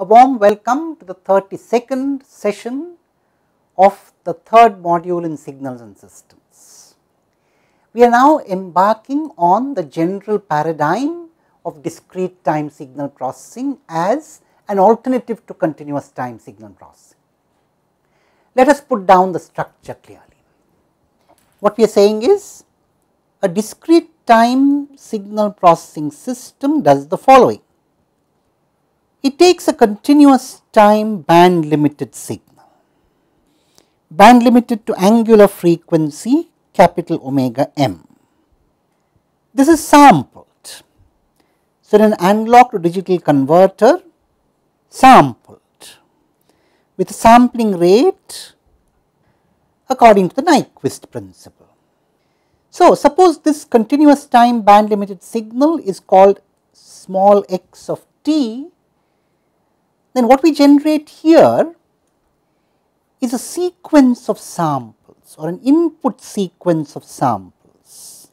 A warm welcome to the 32nd session of the third module in signals and systems. We are now embarking on the general paradigm of discrete time signal processing as an alternative to continuous time signal processing. Let us put down the structure clearly. What we are saying is a discrete time signal processing system does the following. It takes a continuous time band limited signal, band limited to angular frequency capital omega m. This is sampled. So, in an analog to digital converter sampled with a sampling rate according to the Nyquist principle. So, suppose this continuous time band limited signal is called small x of t, then what we generate here is a sequence of samples or an input sequence of samples.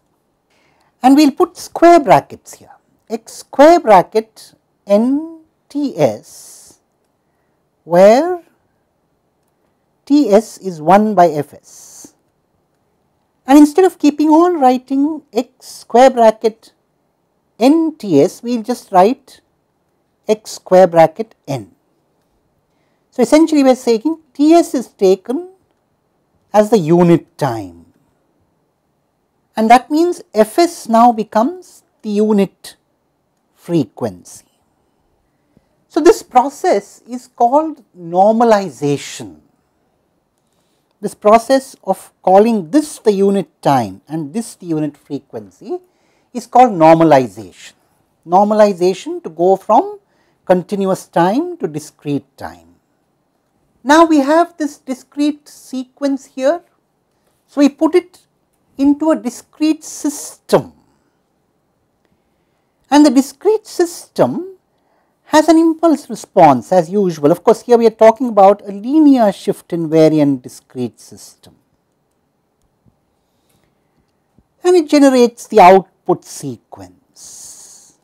And we will put square brackets here, x square bracket n t s, where T s is 1 by F s. And instead of keeping on writing x square bracket n T s, we will just write x square bracket n. So, essentially we are saying T s is taken as the unit time and that means F s now becomes the unit frequency. So, this process is called normalization this process of calling this the unit time and this the unit frequency is called normalization. Normalization to go from continuous time to discrete time. Now, we have this discrete sequence here. So, we put it into a discrete system and the discrete system has an impulse response as usual. Of course, here we are talking about a linear shift invariant discrete system. And it generates the output sequence.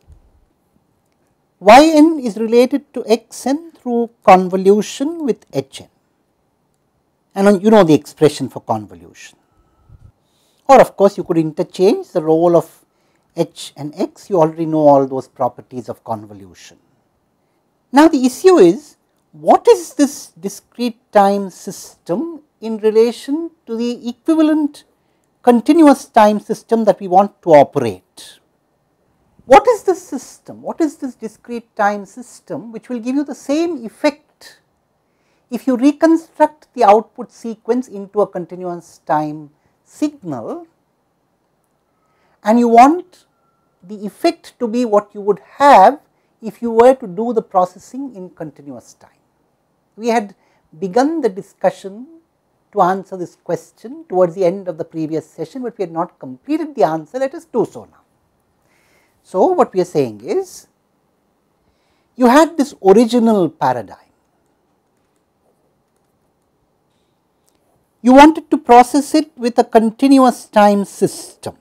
yn is related to xn through convolution with hn. And uh, you know the expression for convolution. Or of course, you could interchange the role of h and x, you already know all those properties of convolution. Now, the issue is what is this discrete time system in relation to the equivalent continuous time system that we want to operate. What is this system? What is this discrete time system which will give you the same effect if you reconstruct the output sequence into a continuous time signal and you want the effect to be what you would have if you were to do the processing in continuous time. We had begun the discussion to answer this question towards the end of the previous session, but we had not completed the answer, let us do so now. So, what we are saying is, you had this original paradigm. You wanted to process it with a continuous time system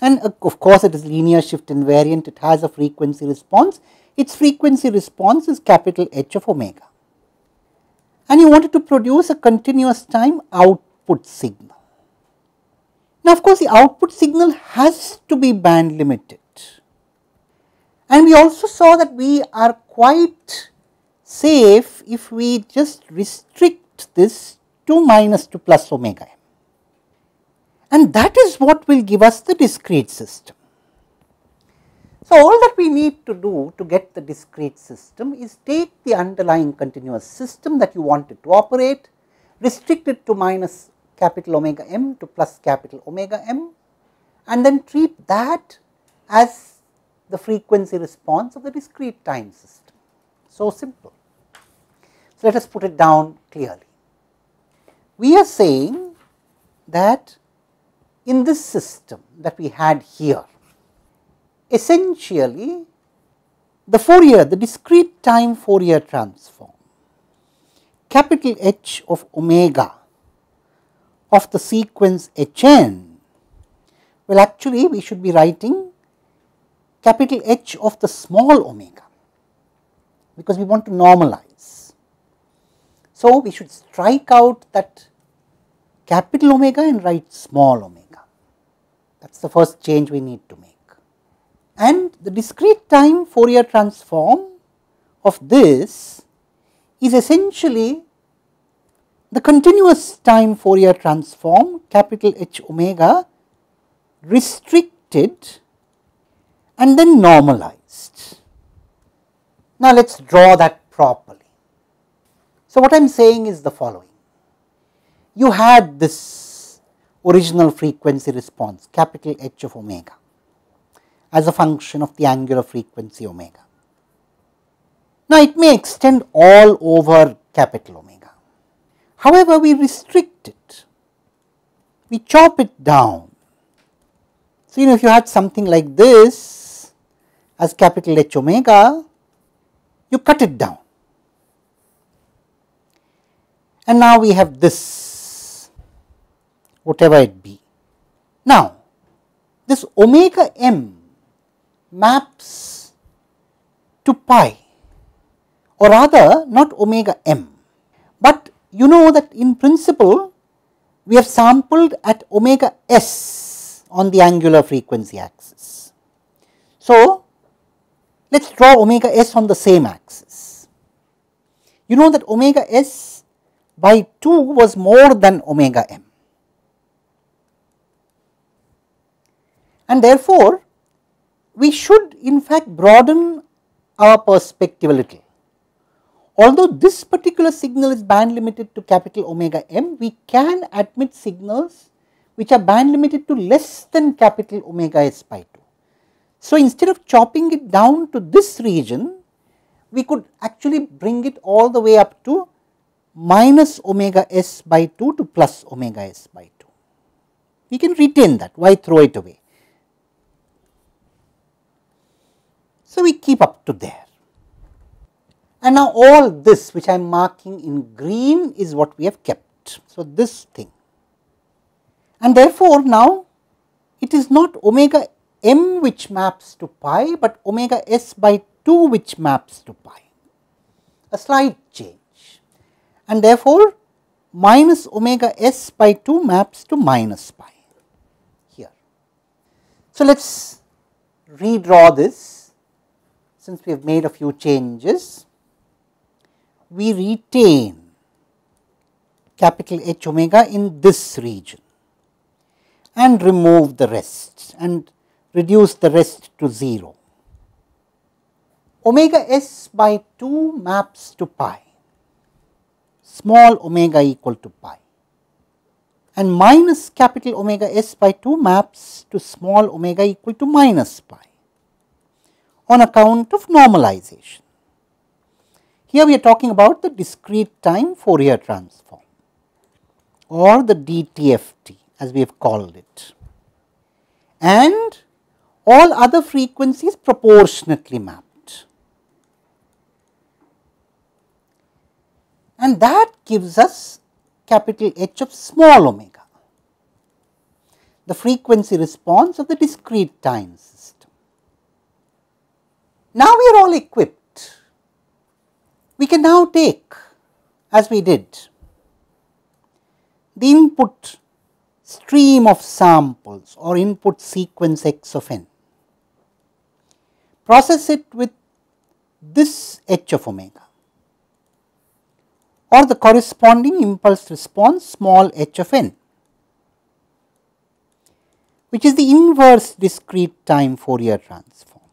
and uh, of course, it is linear shift invariant, it has a frequency response, its frequency response is capital H of omega. And you wanted to produce a continuous time output signal. Now, of course, the output signal has to be band limited. And we also saw that we are quite safe if we just restrict this to minus to plus omega and that is what will give us the discrete system. So, all that we need to do to get the discrete system is take the underlying continuous system that you wanted to operate, restrict it to minus capital omega m to plus capital omega m and then treat that as the frequency response of the discrete time system. So simple. So, let us put it down clearly. We are saying that in this system that we had here. Essentially, the Fourier, the discrete time Fourier transform, capital H of omega of the sequence Hn, well actually we should be writing capital H of the small omega. because we want to normalize. So, we should strike out that capital omega and write small omega. That is the first change we need to make. And the discrete time Fourier transform of this is essentially the continuous time Fourier transform capital H omega restricted and then normalized. Now, let us draw that properly. So, what I am saying is the following. You had this original frequency response capital H of omega as a function of the angular frequency omega. Now, it may extend all over capital omega. However, we restrict it, we chop it down. So, you know if you had something like this as capital H omega, you cut it down. And now we have this, whatever it be. Now, this omega m maps to pi or rather not omega m, you know that in principle we have sampled at omega s on the angular frequency axis. So, let us draw omega s on the same axis. You know that omega s by 2 was more than omega m. And therefore, we should in fact broaden our perspective a little. Although this particular signal is band limited to capital omega m, we can admit signals which are band limited to less than capital omega s pi 2. So, instead of chopping it down to this region, we could actually bring it all the way up to minus omega s by 2 to plus omega s by 2. We can retain that, why throw it away? So, we keep up to there. And now all this which I am marking in green is what we have kept. So, this thing and therefore, now it is not omega m which maps to pi, but omega s by 2 which maps to pi, a slight change and therefore, minus omega s by 2 maps to minus pi here. So, let us redraw this since we have made a few changes, we retain capital H omega in this region and remove the rest and reduce the rest to 0. Omega s by 2 maps to pi, small omega equal to pi and minus capital omega s by 2 maps to small omega equal to minus pi on account of normalization. Here we are talking about the discrete time Fourier transform or the DTFT as we have called it and all other frequencies proportionately mapped. And that gives us capital H of small omega, the frequency response of the discrete time system. now we are all equipped. We can now take as we did the input stream of samples or input sequence x of n, process it with this h of omega or the corresponding impulse response small h of n, which is the inverse discrete time Fourier transform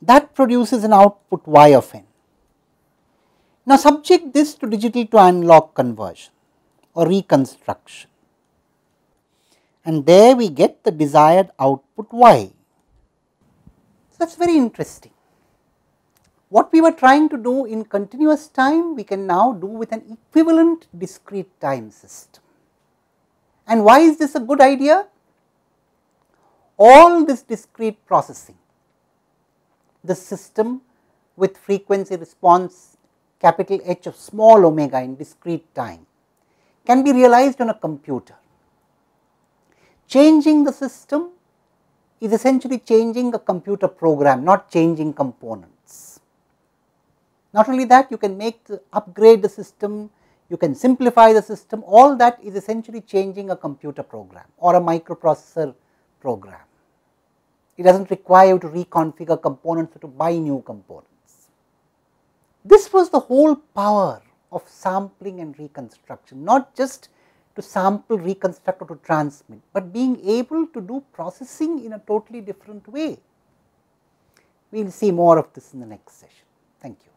that produces an output y of n. Now, subject this to digital to analog conversion or reconstruction and there we get the desired output y. So, that is very interesting. What we were trying to do in continuous time, we can now do with an equivalent discrete time system. And why is this a good idea? All this discrete processing the system with frequency response capital H of small omega in discrete time can be realized on a computer. Changing the system is essentially changing a computer program, not changing components. Not only that you can make the upgrade the system, you can simplify the system all that is essentially changing a computer program or a microprocessor program. It does not require you to reconfigure components or to buy new components. This was the whole power of sampling and reconstruction, not just to sample, reconstruct or to transmit, but being able to do processing in a totally different way. We will see more of this in the next session. Thank you.